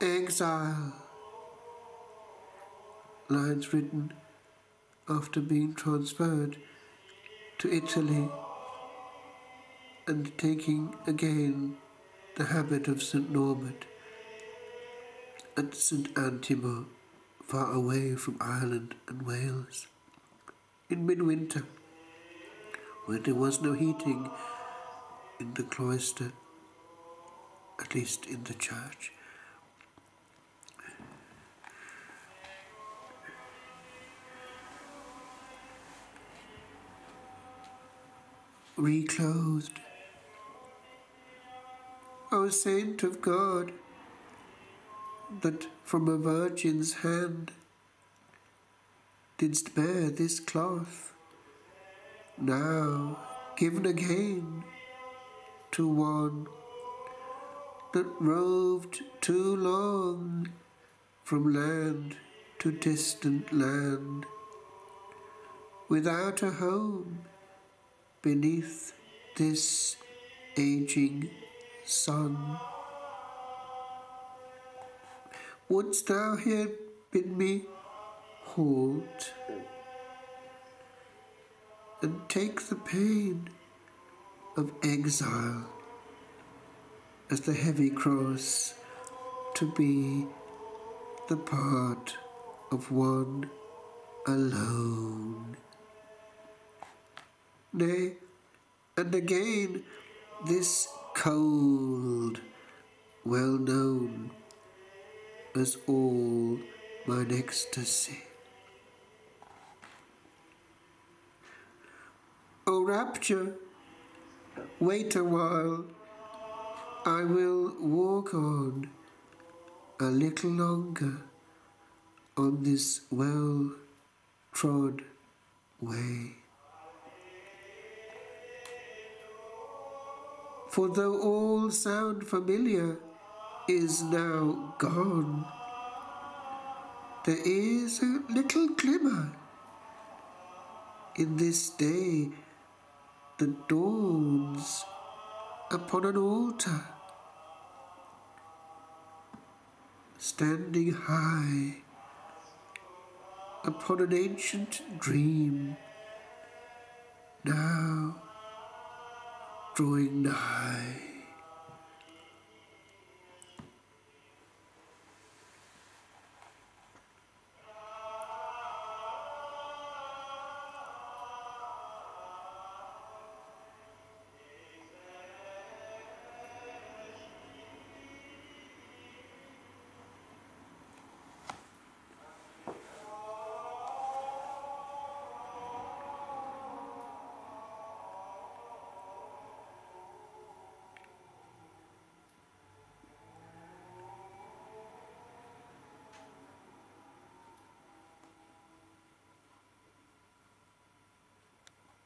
exile. Lines written after being transferred to Italy and taking again the habit of St. Norbert at St. Antimo, far away from Ireland and Wales, in midwinter, when there was no heating in the cloister, at least in the church. Reclosed. O saint of God, that from a virgin's hand didst bear this cloth, now given again to one that roved too long from land to distant land, without a home beneath this aging sun. Wouldst thou here bid me halt and take the pain of exile as the heavy cross to be the part of one alone. Nay, and again this cold, well known as all mine ecstasy. O rapture, wait a while, I will walk on a little longer on this well trod way. For though all sound familiar is now gone, there is a little glimmer in this day that dawns upon an altar, standing high upon an ancient dream, now drawing nigh.